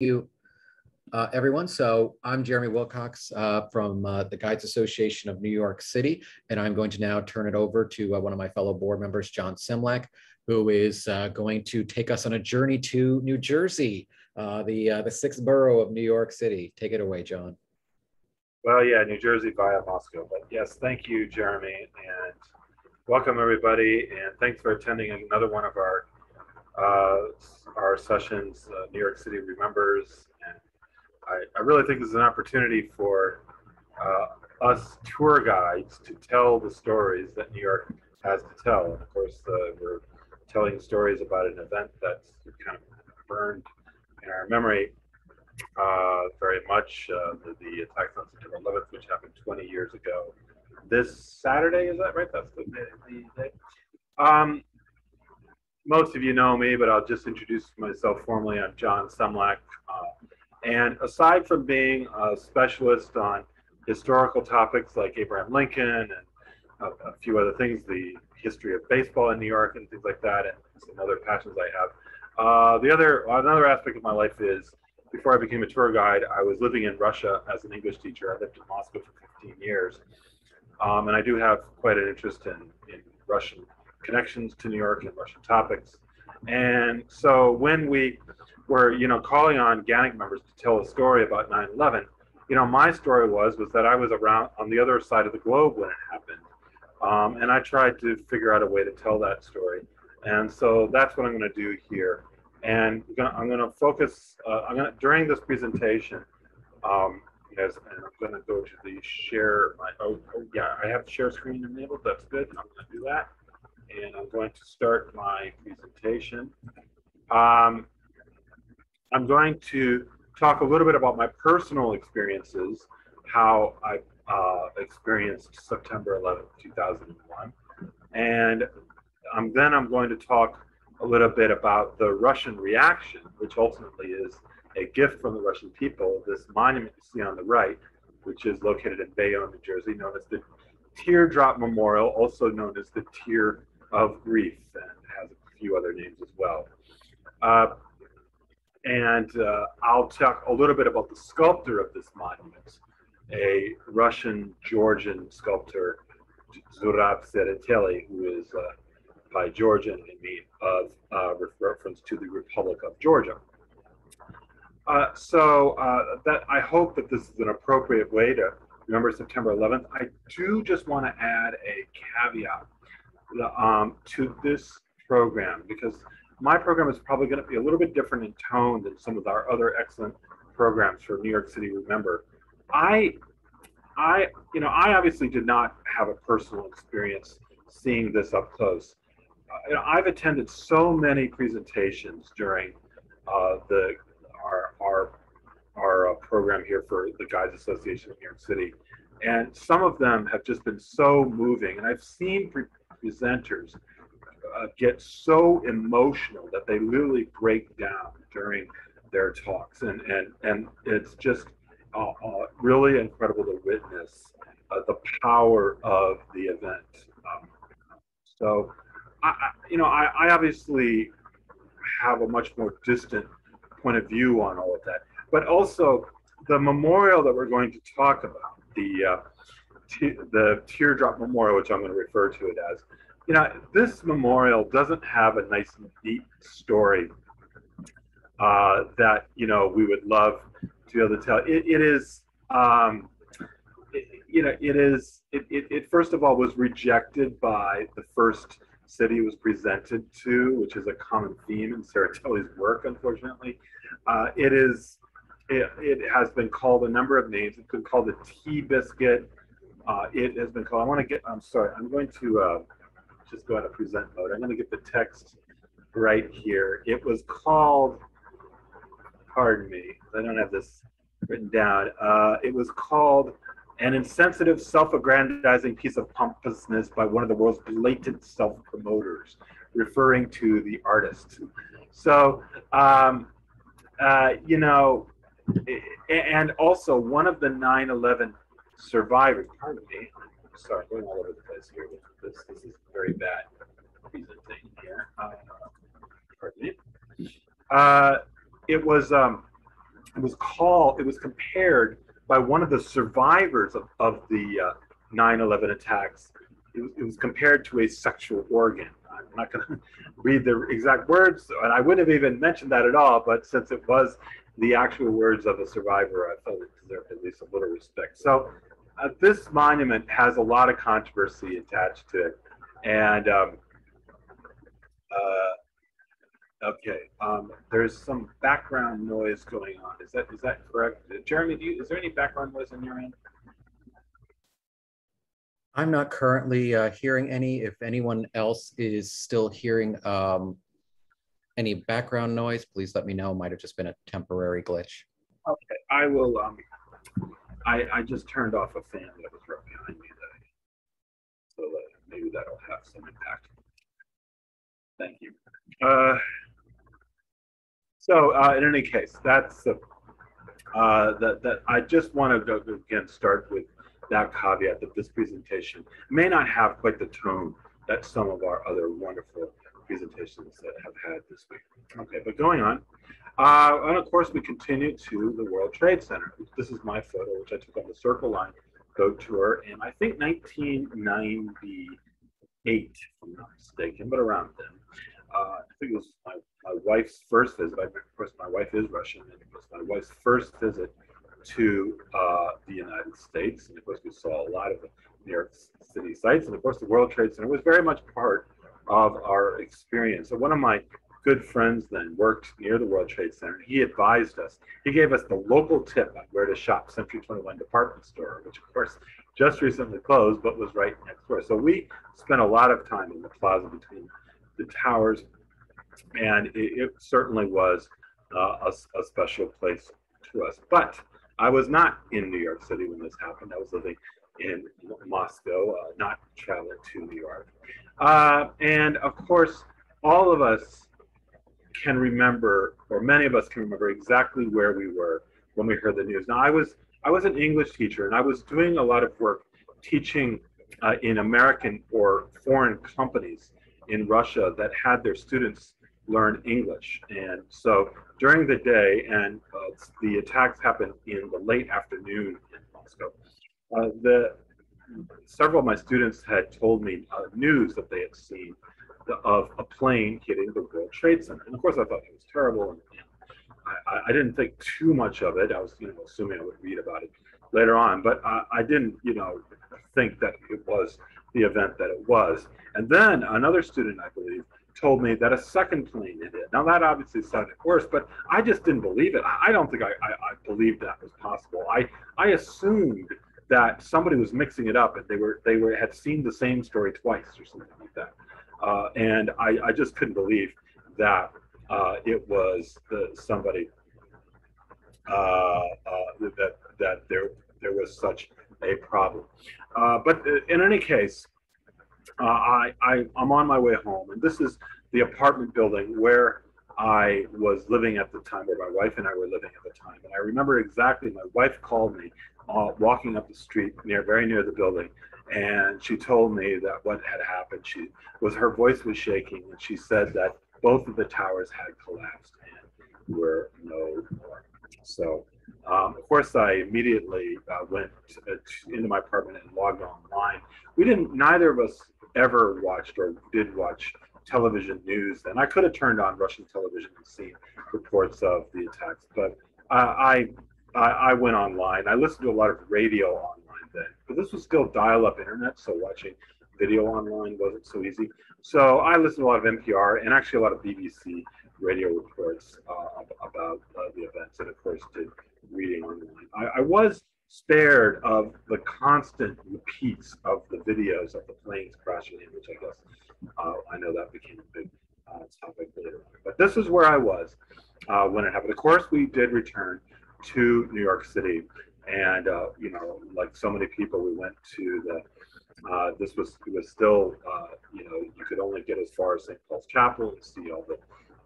you, uh, everyone. So I'm Jeremy Wilcox uh, from uh, the Guides Association of New York City, and I'm going to now turn it over to uh, one of my fellow board members, John Semlak, who is uh, going to take us on a journey to New Jersey, uh, the the sixth borough of New York City. Take it away, John. Well, yeah, New Jersey via Moscow. But yes, thank you, Jeremy, and welcome everybody, and thanks for attending another one of our our sessions, uh, New York City Remembers. And I, I, really think this is an opportunity for uh, us tour guides to tell the stories that New York has to tell. Of course, uh, we're telling stories about an event that's kind of burned in our memory uh, very much uh, the, the, attacks on September 11th, which happened 20 years ago. This Saturday, is that right? That's the, the day. Um, most of you know me, but I'll just introduce myself formally. I'm John Semlak. Uh, and aside from being a specialist on historical topics like Abraham Lincoln and a, a, few other things, the history of baseball in New York and things like that, and some other passions I have. Uh, the other another aspect of my life is before I became a tour guide, I was living in Russia as an English teacher. I lived in Moscow for 15 years, um, and I do have quite an interest in, in Russian connections to New York and Russian topics. And so when we were, you know, calling on GANYC members to tell a story about 9/11, you know, my story was was that I was around on the other side of the globe when it happened, um, and I tried to figure out a way to tell that story. And so that's what I'm going to do here. And I'm going to focus. Uh, I'm going to during this presentation. Um, as, and I'm going to go to the share. My, oh, oh, yeah, I have share screen enabled. That's good. I'm going to do that and I'm going to start my presentation. Um, I'm going to talk a little bit about my personal experiences, how I uh, experienced September 11th, 2001. And then I'm going to talk a little bit about the Russian reaction, which ultimately is a gift from the Russian people, this monument you see on the right, which is located in Bayonne, New Jersey, known as the Teardrop Memorial, also known as the Tear of grief and has a few other names as well. Uh, and uh, I'll talk a little bit about the sculptor of this monument, a Russian Georgian sculptor, Zurab Tsereteli, who is uh, by Georgian and mean of uh, reference to the Republic of Georgia. Uh, so uh, that I hope that this is an appropriate way to remember September 11th. I do just want to add a caveat um, to this program because my program is probably going to be a little bit different in tone than some of our other excellent programs for New York City Remember. I, I, you know, I obviously did not have a personal experience seeing this up close. Uh, you know, I've attended so many presentations during uh, the our our our uh, program here for the Guides Association of New York City, and some of them have just been so moving. And I've seen presenters uh, get so emotional that they literally break down during their talks, and and and it's just uh, uh, really incredible to witness uh, the power of the event. Um, so, I, you know, I, I obviously have a much more distant point of view on all of that, but also the memorial that we're going to talk about, the uh, the teardrop memorial, which I'm going to refer to it as. You know, this memorial doesn't have a nice deep story uh, that you know we would love to be able to tell. it, it is, um, it, you know, it is. It, it, it first of all was rejected by the first city it was presented to, which is a common theme in Tsereteli's work. Unfortunately, uh, it is. It, it, has been called a number of names. It's been called the tea biscuit uh, it has been called. I want to get, I'm sorry, I'm going to uh, just go out of present mode. I'm going to get the text right here. It was called, pardon me, I don't have this written down. Uh, it was called an insensitive, self aggrandizing piece of pompousness by one of the world's blatant self promoters, referring to the artist. So, um, uh, you know, and also one of the 9 11 survive eternity. Sorry, going all over the place here with this. This is very bad presentation here. Uh, pardon me. Uh, it was um, it was called. It was compared by one of the survivors of, of the uh, 9/11 attacks. It was, it was compared to a sexual organ. I'm not going to read the exact words, and I wouldn't have even mentioned that at all. But since it was the actual words of a survivor, I felt it deserved at least a little respect. So uh, this monument has a lot of controversy attached to it, and um, uh, okay, um, there's some background noise going on. Is that is that correct, Jeremy? Do you, is there any background noise on your end? I'm not currently uh, hearing any. If anyone else is still hearing um, any background noise, please let me know. Might have just been a temporary glitch. Okay, I will. Um, I I just turned off a fan that was right behind me. That so that maybe that'll have some impact. Thank you. Uh, so uh, in any case, that's the uh, that that I just want to again start with that caveat that this presentation may not have quite the tone that some of our other wonderful presentations that have had this week. Okay, but going on, uh, and of course we continue to the World Trade Center. This is my photo, which I took on the Circle Line boat tour in I think 1998, if I'm not mistaken, but around then. Uh, I think it was my, my wife's first visit. I, of course, my wife is Russian, and it was my wife's first visit to uh, the United States. And of course, we saw a lot of the New York City sites. And of course, the World Trade Center was very much part of our experience. So one of my good friends then worked near the World Trade Center. He advised us. He gave us the local tip on where to shop, Century 21 department store, which of course just recently closed, but was right next door. So we spent a lot of time in the plaza between the towers, and it, it certainly was uh, a, a special place to us. But I was not in New York City when this happened. I was living in Moscow, uh, not traveling to New York. Uh, and of course, all of us can remember, or many of us can remember exactly where we were when we heard the news. Now, I was I was an English teacher, and I was doing a lot of work teaching uh, in American or foreign companies in Russia that had their students learn English. And so during the day, and uh, the attacks happened in the late afternoon in Moscow, uh, the several of my students had told me uh, news that they had seen the, of a plane hitting the World Trade Center. And of course, I thought it was terrible. And, I, I, didn't think too much of it. I was, you know, assuming I would read about it later on, but I, I didn't, you know, think that it was the event that it was. And then another student, I believe, told me that a second plane hit it. Now that obviously sounded worse, but I just didn't believe it. I don't think I, I, I believed that was possible. I, I assumed that somebody was mixing it up and they were they were had seen the same story twice or something like that. Uh, and I, I just couldn't believe that uh, it was the, somebody uh, uh that that there there was such a problem. Uh, but in any case, uh, I, I I'm on my way home, and this is the apartment building where I was living at the time, where my wife and I were living at the time. And I remember exactly. My wife called me uh, walking up the street near, very near the building, and she told me that what had happened. She was her voice was shaking, and she said that both of the towers had collapsed and were no more. So, um, of course, I immediately uh, went to, uh, into my apartment and logged online. We didn't. Neither of us ever watched or did watch television news, and I could have turned on Russian television and seen reports of the attacks, but uh, I, I, I went online. I listened to a lot of radio online then, but this was still dial-up internet, so watching video online wasn't so easy. So I listened to a lot of NPR and actually a lot of BBC radio reports uh, about uh, the events, and of course did reading online. I, I was spared of the constant repeats of the videos of the planes crashing in, which I guess uh, I know that became a big uh, topic later on. But this is where I was uh, when it happened. Of course, we did return to New York City, and uh, you know, like so many people, we went to the. Uh, this was was still uh, you know you could only get as far as St. Paul's Chapel and see all the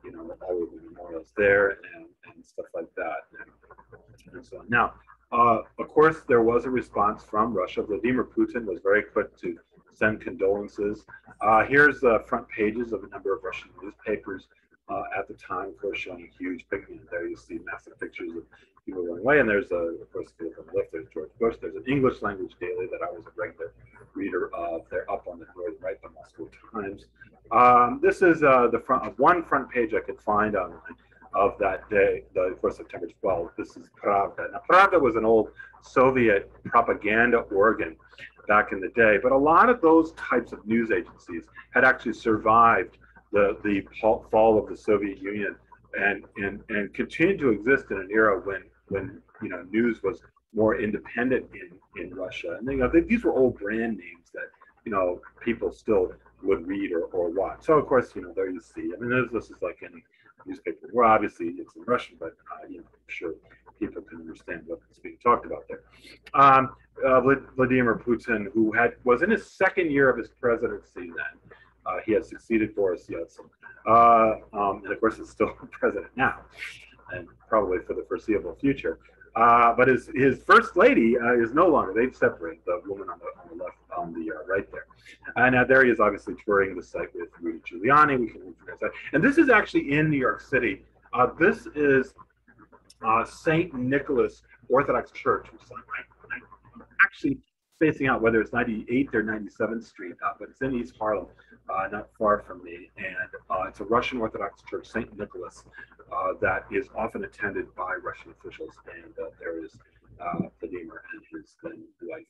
you know all of the memorials there and, and stuff like that and, and so on. Now uh, of course, there was a response from Russia. Vladimir Putin was very quick to send condolences. Uh, here's the front pages of a number of Russian newspapers uh, at the time, of course, showing a huge picnic. There you see massive pictures of people running away. And there's, a, of course, the there's George Bush. There's an English language daily that I was a regular reader of. They're up on the northern right, the Moscow Times. Um, this is uh, the front of one front page I could find online of that day, the for September 12th. This is Pravda. Now, Pravda was an old Soviet propaganda organ back in the day, but a lot of those types of news agencies had actually survived the, the fall of the Soviet Union and, and, and continued to exist in an era when, when you know, news was more independent in, in Russia. And you know, they, these were old brand names that, you know, people still would read or, or watch. So of course, you know, there you see, I mean, this, this is like any newspaper. Well, obviously it's in Russian, but uh, you know, I'm sure people can understand what's being talked about there. Um, uh, Vladimir Putin, who had was in his second year of his presidency then, uh, he had succeeded Boris Yeltsin, uh, um, and of course is still president now, and probably for the foreseeable future. Uh, but his his first lady uh, is no longer. They've separated the woman on the, on the left, on the uh, right there, and uh, there he is, obviously touring the site with Rudy Giuliani. We can that. And this is actually in New York City. Uh, this is uh, Saint Nicholas Orthodox Church, which is actually spacing out whether it's 98th or 97th Street, but it's in East Harlem, not far from me, and it's a Russian Orthodox church, Saint Nicholas uh, that is often attended by Russian officials, and uh, there is uh, Vladimir and his then wife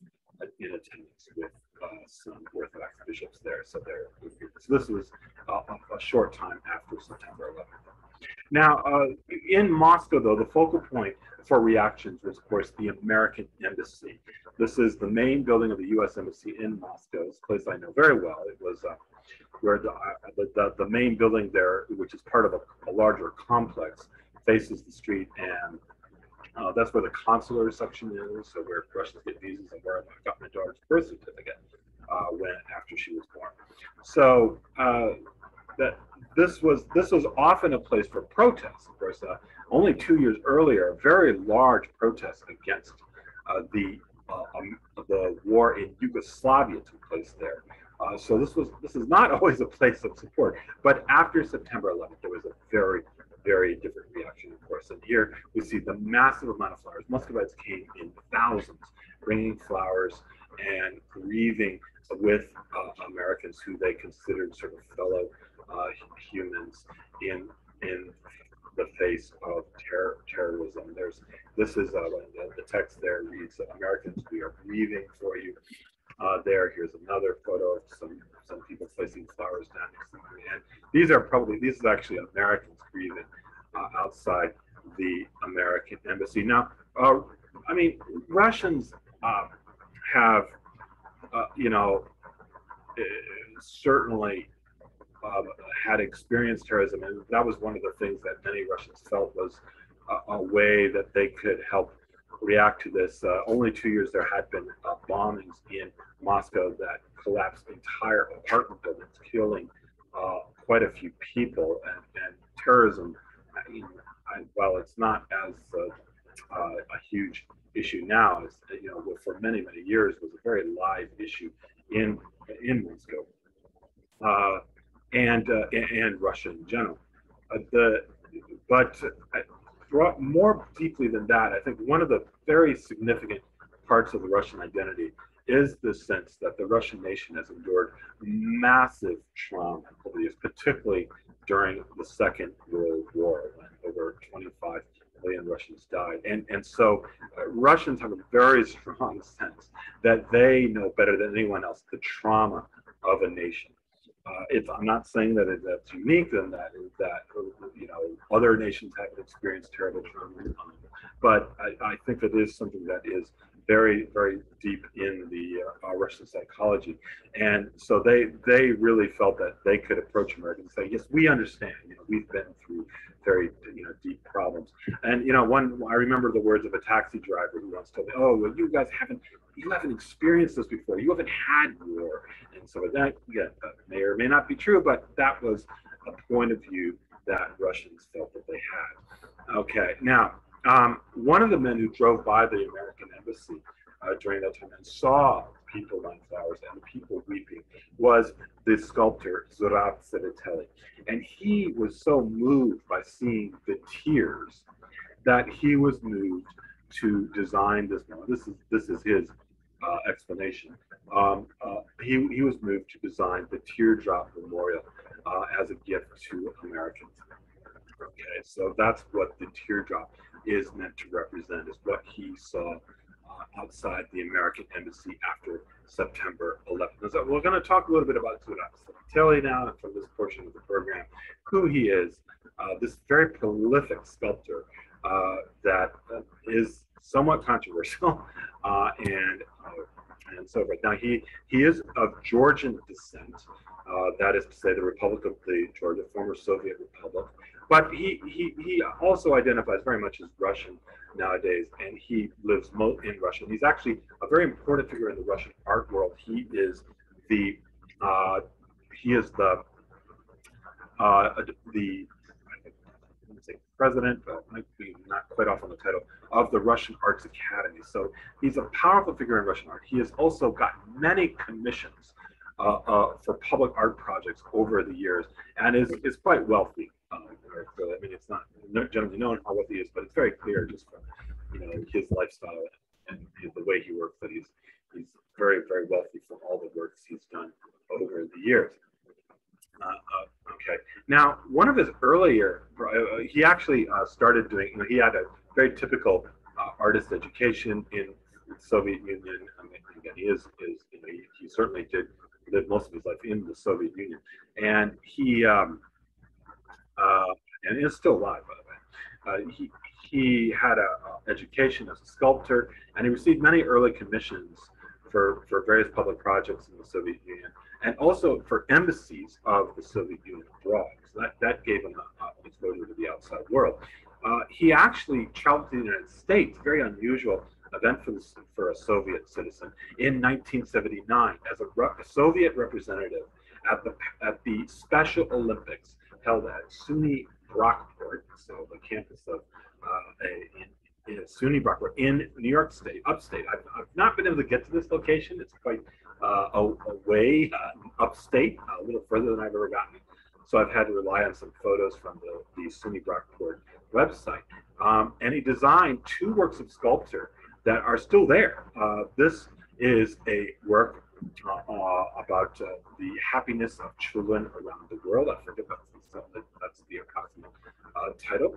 in attendance with uh, some Orthodox bishops there. So there, so this was uh, a short time after September 11th. Now, uh, in Moscow, though, the focal point for reactions was, of course, the American Embassy. This is the main building of the U.S. Embassy in Moscow. It's a place I know very well. It was uh, where the, uh, the, the, the, main building there, which is part of a, a larger complex, faces the street, and uh, that's where the consular section is, so where Russians get visas and where I got my daughter's birth certificate uh, when after she was born. So uh, that this was this was often a place for protests. Of course, uh, only two years earlier, a very large protest against uh, the uh, um, the war in Yugoslavia took place there. Uh, so this was this is not always a place of support. But after September 11th, there was a very very different reaction, of course. And here we see the massive amount of flowers. Muscovites came in thousands, bringing flowers and grieving with uh, Americans who they considered sort of fellow uh, humans in in the face of terror, terrorism. There's this is uh, the, the text there reads, "Americans, we are grieving for you." Uh, there. Here's another photo of some some people placing flowers down next to. And these are probably these is actually Americans grieving uh, outside the American embassy. Now, uh, I mean, Russians uh, have, uh, you know, uh, certainly had experienced terrorism, and that was one of the things that many Russians felt was a, a way that they could help react to this. Uh, only two years there had been uh, bombings in Moscow that collapsed entire apartment buildings, killing uh, quite a few people. And, and terrorism, I while it's not as uh, uh, a huge issue now, as you know, for many many years was a very live issue in in Moscow uh, and and Russia in general. the but more deeply than that, I think one of the very significant parts of the Russian identity is the sense that the Russian nation has endured massive trauma over particularly during the Second World War, when over 25 million Russians died. And, and so uh, Russians have a very strong sense that they know better than anyone else the trauma of a nation. Uh, it's, I'm not saying that it, that's unique and that is that you know other nations have experienced terrible trauma, but I, I think it is something that is very very deep in the uh, Russian psychology, and so they they really felt that they could approach America and say, yes, we understand. You know, we've been through very you know deep problems, and you know one I remember the words of a taxi driver who once told me, oh well, you guys haven't you haven't experienced this before. You haven't had war. And so that, yeah, that may or may not be true, but that was a point of view that Russians felt that they had. Okay, now, um, one of the men who drove by the American embassy uh, during that time and saw people laying flowers and people weeping was the sculptor Zurab Tsereteli. And he was so moved by seeing the tears that he was moved to design this. Now, this is this is his uh, explanation. Um, uh, he, he was moved to design the teardrop memorial uh, as a gift to Americans. Okay, so that's what the teardrop is meant to represent, is what he saw uh, outside the American embassy after September 11th. So we're going to talk a little bit about Tsereteli now from this portion of the program, who he is, uh, this very prolific sculptor uh, that is somewhat controversial uh, and uh, and so forth. Now he he is of Georgian descent. Uh, that is to say, the Republic of the Georgia, former Soviet Republic. But he, he, he also identifies very much as Russian nowadays, and he lives in Russia. He's actually a very important figure in the Russian art world. He is the uh, he is the uh, the say president, but might be not quite off on the title of the Russian Arts Academy. So he's a powerful figure in Russian art. He has also got many commissions uh, uh, for public art projects over the years, and is is quite wealthy. Um, I mean, it's not generally known how wealthy he is, but it's very clear just from you know his lifestyle and, and the way he works that he's he's very very wealthy from all the works he's done over the years. Uh, uh, okay. Now, one of his earlier, uh, he actually uh, started doing. You know, he had a very typical uh, artist education in the Soviet Union. I mean, again, he is is you know, he, he, certainly did live most of his life in the Soviet Union, and he um, and is still alive, by the way. he he had a, a education as a sculptor, and he received many early commissions for, for various public projects in the Soviet Union, and also for embassies of the Soviet Union abroad. So that, that gave him an exposure to the outside world. Uh, he actually traveled to the United States, very unusual event for, for a Soviet citizen, in 1979 as a, a Soviet representative at the, at the Special Olympics held at SUNY Brockport, so the campus of uh, a, in in SUNY Brockport in New York State, upstate. I've, I've, not been able to get to this location. It's quite uh, away uh, upstate, a little further than I've ever gotten. So I've had to rely on some photos from the, the SUNY Brockport website. Um, and he designed two works of sculpture that are still there. Uh, this is a work uh, about uh, the happiness of children around the world. I forget that's the, that's the approximate title.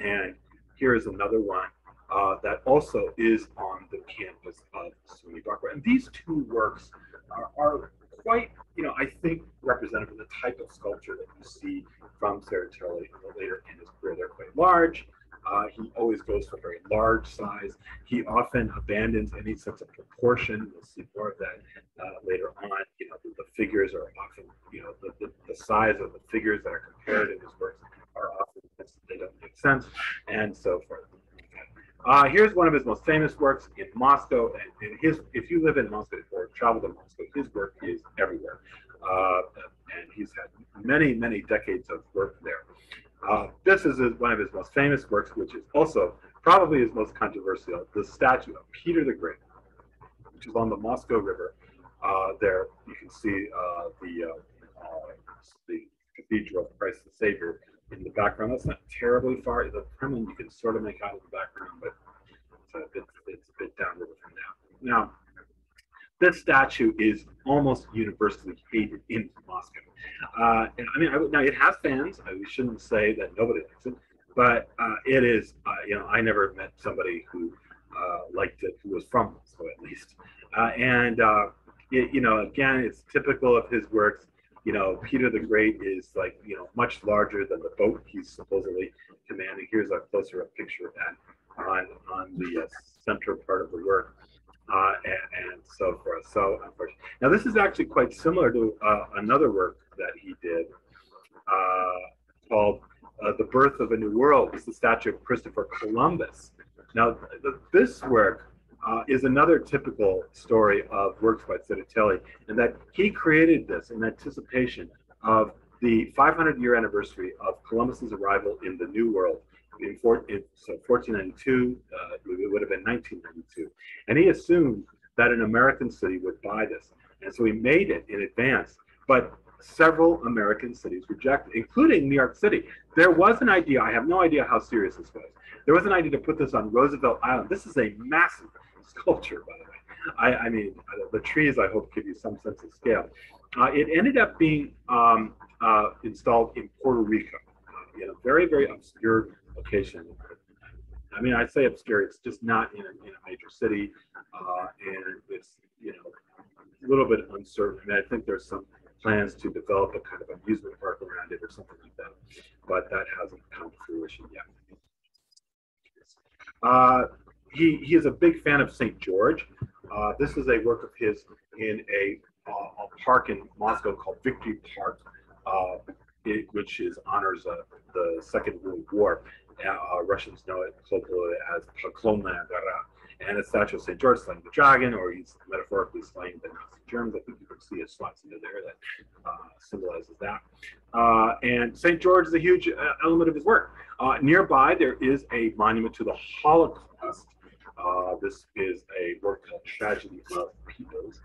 And here is another one uh, that also is on the campus of SUNY Brockport. And these two works are, are, quite, you know, I think representative of the type of sculpture that you see from Tsereteli later in his career. They're quite large. Uh, he always goes for very large size. He often abandons any sense of proportion. We'll see more of that uh, later on. You know, the, the, figures are often, you know, the, the, the size of the figures that are compared in his works are often they don't make sense, and so forth. Uh, here's one of his most famous works in Moscow, and, and, his if you live in Moscow or travel to Moscow, his work is everywhere, uh, and he's had many many decades of work there. Uh, this is one of his most famous works, which is also probably his most controversial, the statue of Peter the Great, which is on the Moscow River. Uh, there you can see uh, the uh, the Cathedral of Christ the Savior in the background. That's not terribly far. The Kremlin you can sort of make out in the background, but it's a bit, it's a bit downriver from now. Now, this statue is almost universally hated in Moscow. Uh, and I mean, I, now it has fans. I, shouldn't say that nobody likes it, but uh, it is. Uh, you know, I never met somebody who uh, liked it who was from Moscow, at least. Uh, and uh, it, you know, again, it's typical of his works you know, Peter the Great is like, you know, much larger than the boat he's supposedly commanding. Here's a closer up picture of that on, on the uh, central part of the work. Uh, and, and, so forth. So, now this is actually quite similar to uh, another work that he did uh, called uh, "The Birth of a New World." It's the statue of Christopher Columbus. Now, this work uh, is another typical story of works by Tsereteli, in that he created this in anticipation of the 500 year anniversary of Columbus's arrival in the New World in, four, in so 1492, uh, it would have been 1992. And he assumed that an American city would buy this. And so he made it in advance. But several American cities rejected, including New York City. there was an idea. I have no idea how serious this was. There was an idea to put this on Roosevelt Island. This is a massive sculpture, by the way. I, I mean, the trees, I hope, give you some sense of scale. Uh, it ended up being um, uh, installed in Puerto Rico, uh, in a very, very obscure location. I mean, I say obscure, it's just not in a, in a major city, uh, and it's, you know, a little bit uncertain. I mean, I think there's some plans to develop a kind of amusement park around it or something like that, but that hasn't come to fruition yet. Uh, he, he is a big fan of St. George. Uh, this is a work of his in a, uh, a park in Moscow called Victory Park, uh, it, which is honors uh, the Second World War. Uh, Russians know it colloquially as Poklonnaya Gora. And a statue of St. George slaying the dragon, or he's metaphorically slaying the Nazi Germans. I think you can see a swastika there that symbolizes that. and St. George is a huge element of his work. nearby, there is a monument to the Holocaust uh, this is a work called Tragedy of Peoples.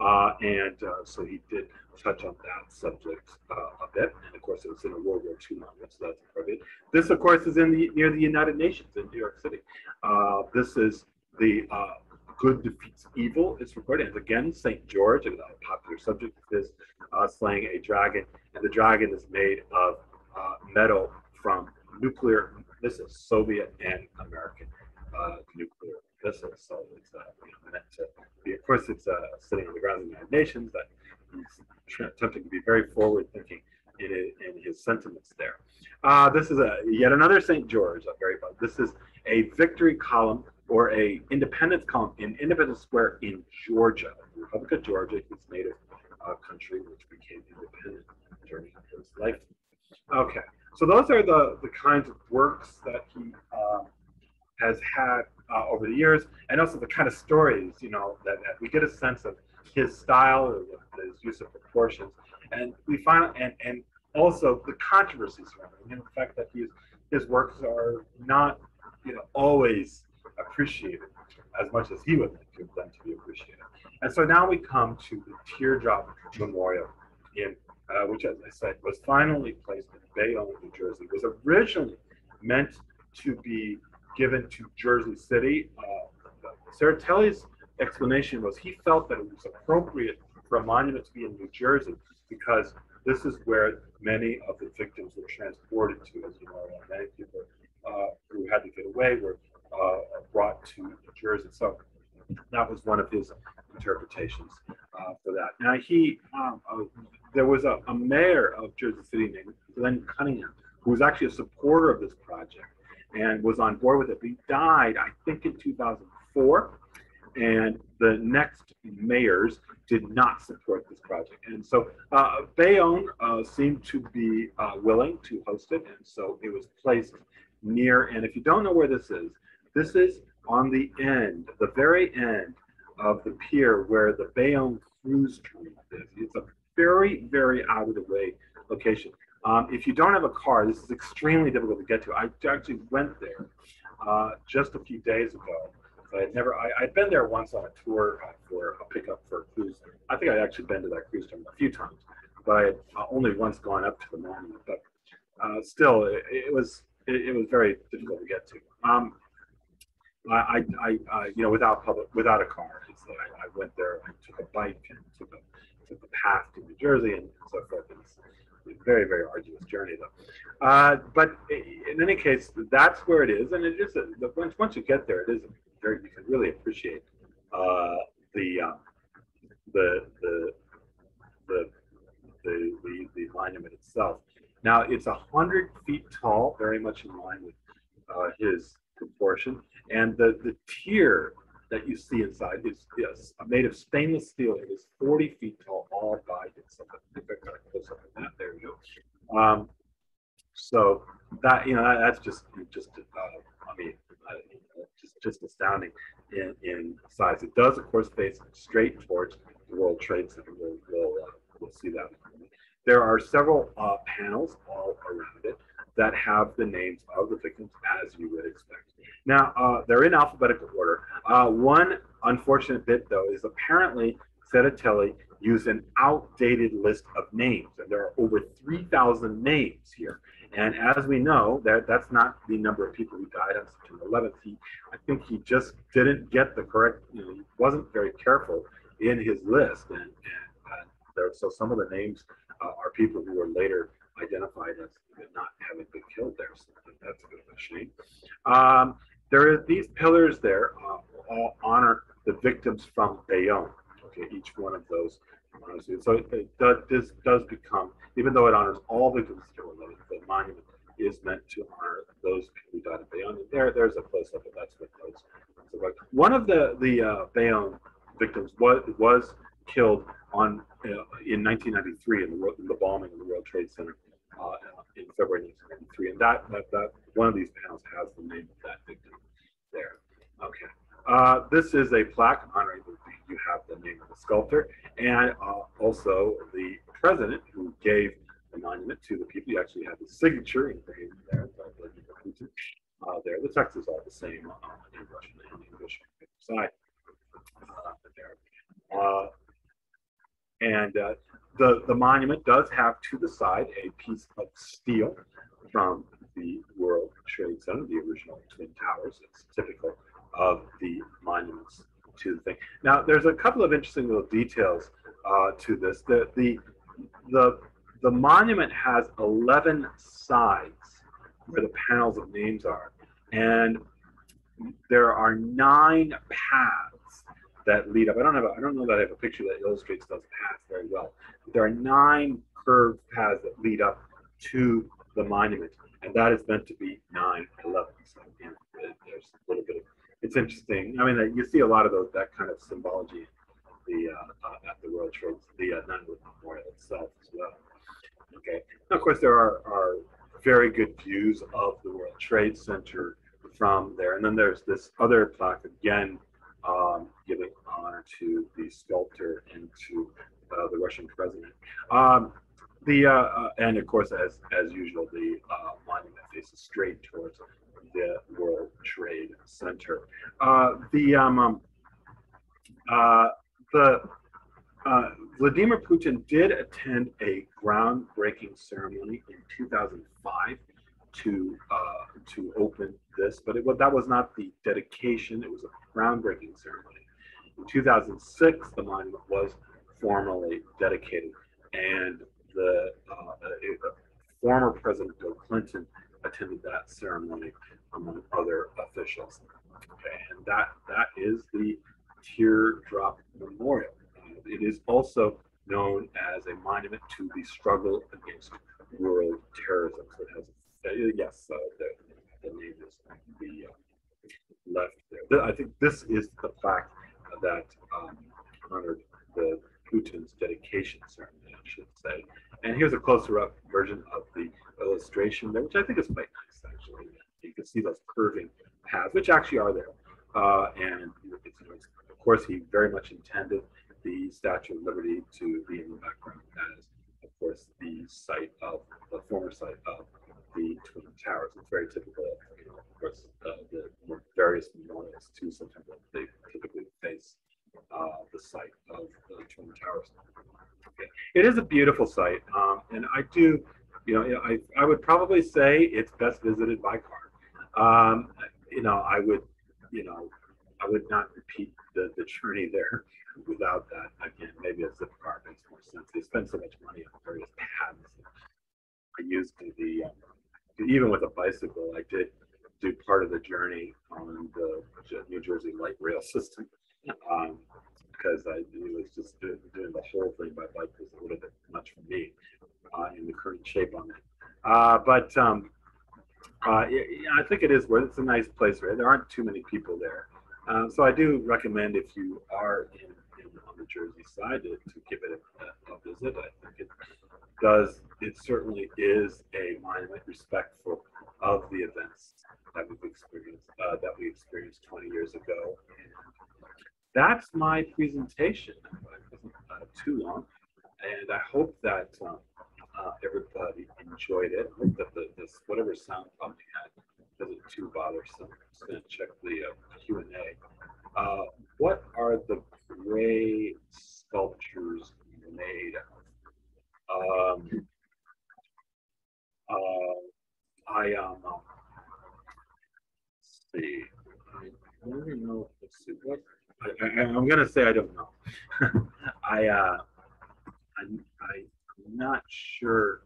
Uh, and uh, so he did touch on that subject uh, a bit. And of course, it was in a World War II moment, so that's appropriate. This, of course, is in the near the United Nations in New York City. Uh, this is the good defeats evil. is recorded. And again, St. George, a popular subject is slaying a dragon. And the dragon is made of metal from nuclear missiles, Soviet and American uh, nuclear missiles. So it's uh, you know, meant to be, of course, it's uh, sitting on the ground of the United Nations that he's attempting to be very forward thinking in, in his sentiments there. Uh, this is a yet another St. George, a very this is a victory column or a independence column in Independence Square in Georgia, Republic of Georgia, his native uh, country, which became independent during his lifetime. Okay, so those are the, the kinds of works that he uh, has had uh, over the years, and also the kind of stories, you know, that, that we get a sense of his style, his use of proportions, and we find, and and also the controversies surrounding him, the fact that his his works are not, you know, always appreciated as much as he would like them to be appreciated. And so now we come to the Teardrop Memorial in uh, which, as I said, was finally placed in Bayonne, New Jersey. It was originally meant to be given to Jersey City. Uh, Tsereteli's explanation was he felt that it was appropriate for a monument to be in New Jersey because this is where many of the victims were transported to, as you know, many people uh, who had to get away were uh, brought to Jersey. So that was one of his interpretations uh, for that. Now he, um, uh, there was a, a, mayor of Jersey City named Glenn Cunningham, who was actually a supporter of this project and was on board with it. But he died, I think, in 2004. And the next mayors did not support this project. And so uh, Bayonne uh, seemed to be uh, willing to host it. And so it was placed near, and if you don't know where this is, this is on the end, the very end of the pier where the Bayonne cruise terminal is. It's a very, very out of the way location. Um, if you don't have a car, this is extremely difficult to get to. I actually went there uh, just a few days ago. I had never, I, had been there once on a tour uh, for a pickup for a cruise. I think I'd actually been to that cruise terminal a few times, but I had uh, only once gone up to the monument. But uh, still, it, it was it, it, was very difficult to get to. Um, I, I, I, you know, without public, without a car, I, I, went there. I took a bike and took a took a path to New Jersey and so forth. And it's a very, very arduous journey, though. Uh, but in any case, that's where it is, and it is. A, once once you get there, it is very. You can really appreciate uh, the, uh, the, the the the the the monument itself. Now it's a hundred feet tall, very much in line with uh, his proportion, and the the tear that you see inside is yes, made of stainless steel. It is 40 feet tall, all by itself. Close up that. There you go. Um, so that you know that, that's just just uh, I mean uh, just just astounding in, in size. It does of course face straight towards the World Trade Center. We'll we'll, uh, we'll see that. There are several uh, panels all around it that have the names of the victims as you would expect. Now, uh, they're in alphabetical order. Uh, one unfortunate bit, though, is apparently Tsereteli used an outdated list of names, and there are over 3,000 names here. And as we know, that that's not the number of people who died on September 11th. He, I think he just didn't get the correct, you know, he wasn't very careful in his list. And, and uh, there, so some of the names uh, are people who were later identified as not having been killed there. So that's a bit of a shame. Um, there are these pillars there uh, all honor the victims from Bayonne. Okay, each one of those. So it, it does, this does become, even though it honors all victims of the monument is meant to honor those who died in Bayonne. There, there's a close up, but that's what those. One of the the uh, Bayonne victims was was killed on uh, in 1993 in the, in the bombing of the World Trade Center uh, in February 1993, and that, that that one of these panels has the name of that victim there. Okay. Uh, this is a plaque honoring the, you have the name of the sculptor and uh, also the president who gave the monument to the people. You actually have the signature engraved there uh, there. The text is all the same in Russian and English side uh, there. Uh, and the, the monument does have to the side a piece of steel from the World Trade Center, the original Twin Towers. It's typical of the monuments to the thing. Now, there's a couple of interesting little details uh, to this. The, the, the, the monument has 11 sides where the panels of names are. And there are nine paths that lead up. I don't have a, I don't know that I have a picture that illustrates those paths very well. There are nine curved paths that lead up to the monument, and that is meant to be 9 11. So again, there's a little bit of it's interesting. I mean, you see a lot of those that kind of symbology the uh, uh, at the World Trade, the uh, Nunwood Memorial itself as well. Okay. Now, of course, there are, are very good views of the World Trade Center from there, and then there's this other plaque again um, giving honor to the sculptor and to uh, the Russian president. Um, the uh, uh, and of course, as as usual, the uh, monument faces straight towards the World Trade Center. Uh, the um, um, uh, the uh, Vladimir Putin did attend a groundbreaking ceremony in 2005 to uh, to open this, but it, well, that was not the dedication; it was a groundbreaking ceremony. In 2006, the monument was formally dedicated, and the uh, it, former President Bill Clinton attended that ceremony among other officials. Okay, and that that is the teardrop memorial. It is also known as a monument to the struggle against world terrorism. So it has, uh, yes, uh, the, the name is the uh, left there. I think this is the fact that um, honored the Putin's dedication ceremony, I should say. And here's a closer up version of the illustration there, which I think is quite nice, actually. You can see those curving paths, which actually are there. Uh, and of course, he very much intended the Statue of Liberty to be in the background as, of course, the site of the former site of the Twin Towers. It's very typical of, you know, of course, uh, the various memorials to September. They typically face uh, the site of the Twin Towers. Okay. It is a beautiful site, um, and I do, you know, I, I would probably say it's best visited by car. Um, you know, I would, you know, I would not repeat the, the journey there without that. Again, maybe a Zipcar makes more sense. They spend so much money on various paths. I used the, um, even with a bicycle, I did do part of the journey on the New Jersey light rail system. Um, because I it was just doing, doing, the whole thing by bike was a little bit much for me uh, in the current shape on it. Uh, but um, uh, I think it is worth. It's a nice place, right? There aren't too many people there, um, so I do recommend if you are in, the Jersey side to, to give it a, a, visit. I think it does. It certainly is a monument respectful of the events that we've experienced uh, that we experienced 20 years ago. And that's my presentation. It wasn't uh, too long, and I hope that. Um, uh, everybody enjoyed it. I hope that the, this whatever sound pump you had wasn't too bothersome. I'm just going to check the uh, Q and A. Uh, what are the way sculptures are made. Um, uh, I um, um see. I don't know. I'm gonna say I don't know. I uh, I'm, I'm not sure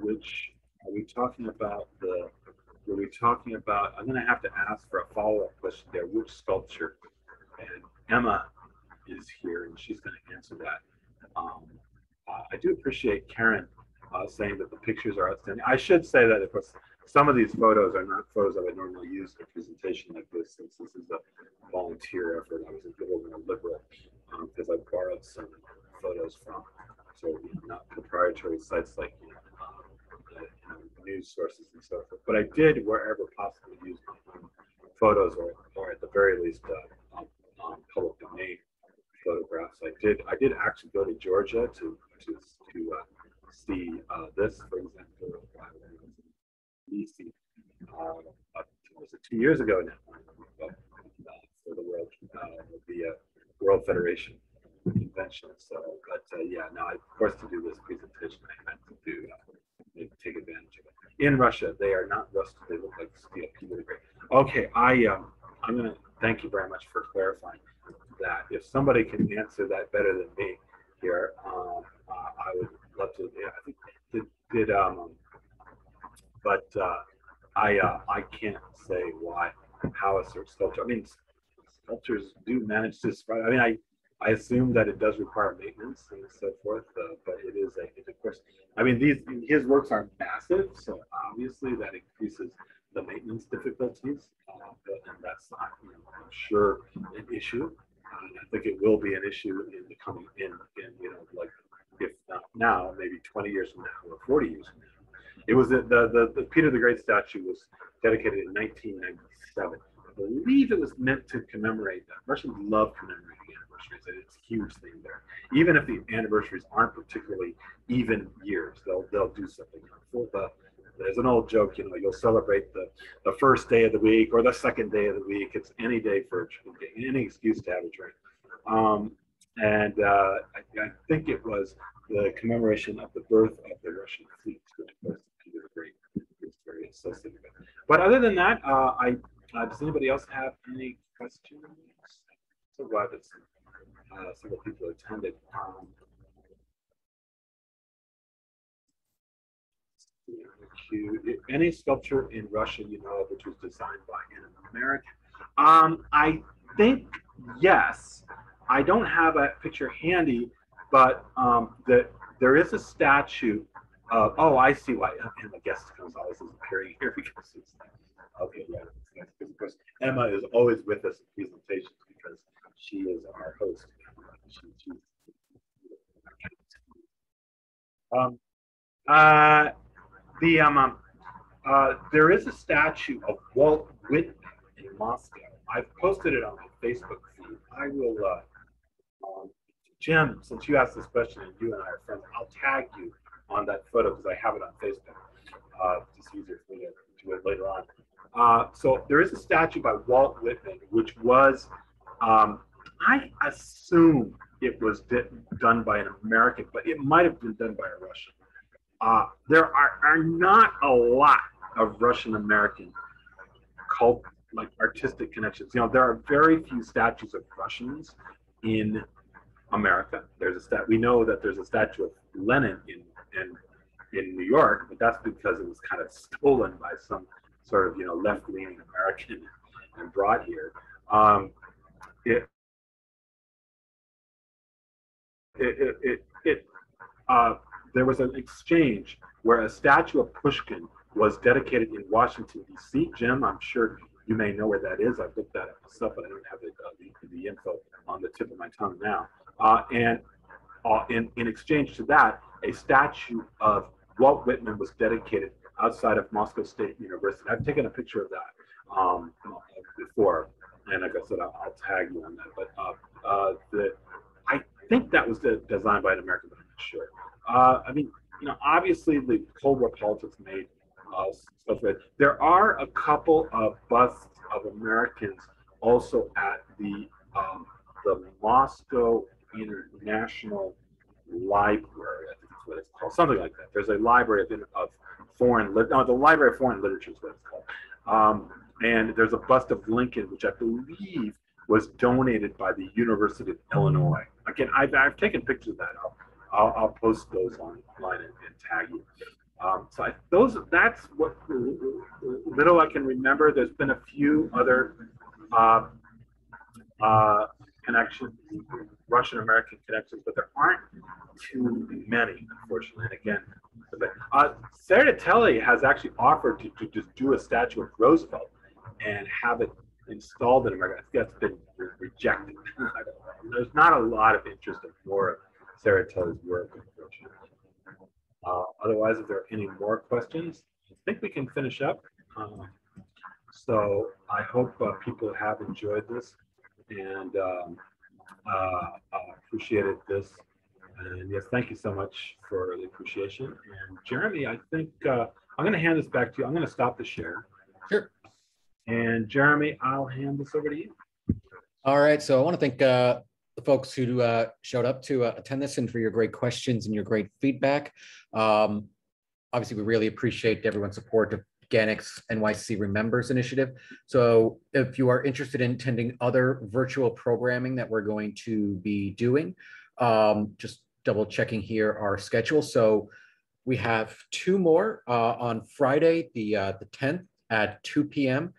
which are we talking about the were we talking about i'm going to have to ask for a follow-up question there which sculpture and emma is here and she's gonna answer that. Um, uh, I do appreciate Karen uh, saying that the pictures are outstanding. I should say that, of course, some of these photos are not photos I would normally use for a presentation like this, since this is a volunteer effort. I was a little more liberal because um, I borrowed some photos from sort of not proprietary sites like you know, know, news sources and so forth. But I did, wherever possible, use photos or, or at the very least uh, um, um, public domain photographs. I did I did actually go to Georgia to to to uh, see uh, this, for example, DC. Uh, was it two years ago now? Uh, for the World uh, the uh, World Federation convention. So, but uh, yeah, now of course to do this presentation, I had to do take advantage of it. In Russia, they are not rusted; they look like steel. Okay, I um, I'm gonna thank you very much for clarifying that. If somebody can answer that better than me here, um, I would love to. Yeah, I think did did um, but uh, I uh, I can't say why how a certain sculpture. I mean, sculptures do manage to spread. I mean, I I assume that it does require maintenance and so forth, uh, but it is a, it of course. I mean, these his works are massive, so obviously that increases the maintenance difficulties, uh, and that's not, you know, I'm sure, an issue. I think it will be an issue in the coming in in you know like if not now, maybe 20 years from now or 40 years from now. It was the, the, the Peter the Great statue was dedicated in 1997. I believe it was meant to commemorate that. Russians love commemorating anniversaries. It's a huge thing there. Even if the anniversaries aren't particularly even years, they'll they'll do something. The, there's an old joke, you know, you'll celebrate the, the first day of the week or the second day of the week. It's any day for a drink, any excuse to have a drink. Um, and uh, I, I, think it was the commemoration of the birth of the Russian fleet, which course Peter the Great is very associated with. But other than that, uh, I uh, does anybody else have any questions? So glad that some, people attended. Um, any sculpture in Russia you know of which was designed by an American? Um, I think yes. I don't have a picture handy, but um, the, there is a statue of, oh, I see why, and guest Gonzalez is appearing here because it's, okay, yeah, of course Emma is always with us in presentations because she is our host. She, um, uh, the um, um, uh, there is a statue of Walt Whitman in Moscow. I've posted it on my Facebook feed. I will uh, um, Jim, since you asked this question and you and I are friends, I'll tag you on that photo because I have it on Facebook. Uh, it's easier for me to do it later on. Uh, so there is a statue by Walt Whitman, which was, um, I assume it was done by an American, but it might have been done by a Russian. Uh, there are, are not a lot of Russian American cult like artistic connections. You know, there are very few statues of Russians in America. There's a stat. We know that there's a statue of Lenin in in in New York, but that's because it was kind of stolen by some sort of you know left-leaning American and brought here. Um, it, it, it, it, it uh, there was an exchange where a statue of Pushkin was dedicated in Washington D.C. Jim, I'm sure you may know where that is. I've looked at it myself, but I don't have the, uh, the, the info on the tip of my tongue now. Uh, and uh, in, in exchange to that, a statue of Walt Whitman was dedicated outside of Moscow State University. I've taken a picture of that um, before, and like I said, I'll, I'll, tag you on that. But uh, uh, the, I think that was designed by an American, but I'm not sure. Uh, I mean, you know, obviously the Cold War politics made uh, stuff. There are a couple of busts of Americans also at the um, the Moscow International Library. I think that's what it's called, something like that. There's a library of, of foreign, no, the Library of Foreign Literature is what it's called. Um, and there's a bust of Lincoln, which I believe was donated by the University of Illinois. Again, I've, I've taken pictures of that. I'll, I'll post those online and, and tag you. Um, so I, those that's what little I can remember. There's been a few other uh, uh, connections, Russian American connections, but there aren't too many, unfortunately. And again, uh, Tsereteli has actually offered to, to just do a statue of Roosevelt and have it installed in America. That's been re rejected. There's not a lot of interest in more Tsereteli's work. Uh, otherwise, if there are any more questions, I think we can finish up. Um, so I hope uh, people have enjoyed this and um, uh, uh, appreciated this. And yes, thank you so much for the appreciation. And Jeremy, I think uh, I'm going to hand this back to you. I'm going to stop the share. Sure. And Jeremy, I'll hand this over to you. All right. So I want to thank uh, the folks who uh, showed up to uh, attend this and for your great questions and your great feedback. Um, obviously, we really appreciate everyone's support of GANYC's NYC Remembers initiative. So if you are interested in attending other virtual programming that we're going to be doing, um, just double checking here our schedule. So we have two more uh, on Friday, the, uh, the 10th at 2 p.m.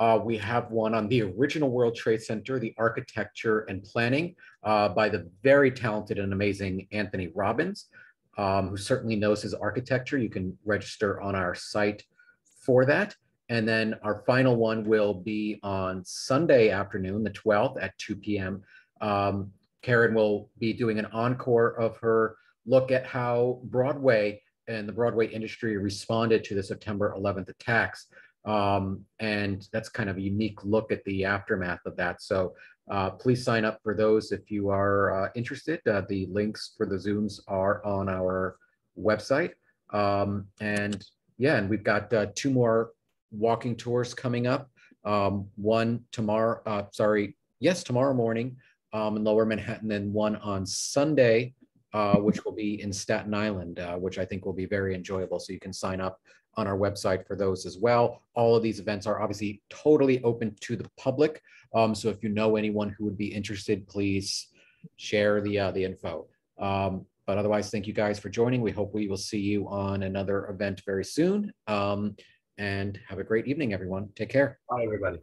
Uh, we have one on the original World Trade Center, the architecture and planning uh, by the very talented and amazing Anthony Robins, um, who certainly knows his architecture. You can register on our site for that. And then our final one will be on Sunday afternoon, the 12th at 2 p.m. Um, Karen will be doing an encore of her look at how Broadway and the Broadway industry responded to the September 11th attacks. Um, and that's kind of a unique look at the aftermath of that. So uh, please sign up for those if you are uh, interested. Uh, the links for the Zooms are on our website. Um, and yeah, and we've got uh, two more walking tours coming up. Um, one tomorrow, uh, sorry, yes, tomorrow morning um, in Lower Manhattan, and one on Sunday, uh, which will be in Staten Island, which I think will be very enjoyable. So you can sign up on our website for those as well. All of these events are obviously totally open to the public. Um, so if you know anyone who would be interested, please share the uh, the info. Um, but otherwise, thank you guys for joining. We hope we will see you on another event very soon. Um, and have a great evening, everyone. Take care. Bye, everybody.